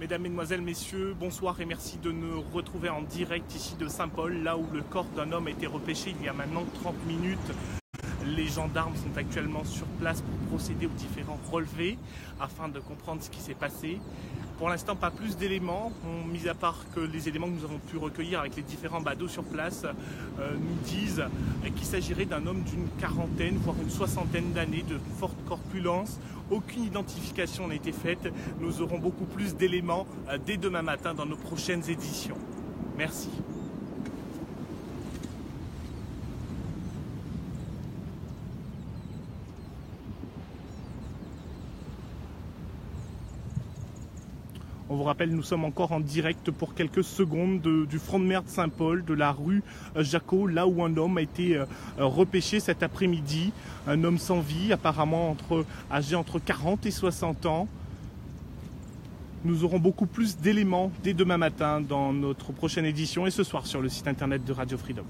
Mesdames, Mesdemoiselles, Messieurs, bonsoir et merci de nous retrouver en direct ici de Saint-Paul, là où le corps d'un homme a été repêché il y a maintenant 30 minutes. Les gendarmes sont actuellement sur place pour procéder aux différents relevés afin de comprendre ce qui s'est passé. Pour l'instant, pas plus d'éléments, mis à part que les éléments que nous avons pu recueillir avec les différents badauds sur place euh, nous disent qu'il s'agirait d'un homme d'une quarantaine, voire une soixantaine d'années, de forte corpulence. Aucune identification n'a été faite. Nous aurons beaucoup plus d'éléments euh, dès demain matin dans nos prochaines éditions. Merci. On vous rappelle, nous sommes encore en direct pour quelques secondes du front de mer de Saint-Paul, de la rue euh, Jacot, là où un homme a été euh, repêché cet après-midi. Un homme sans vie, apparemment âgé entre 40 et 60 ans. Nous aurons beaucoup plus d'éléments dès demain matin dans notre prochaine édition et ce soir sur le site internet de Radio Freedom.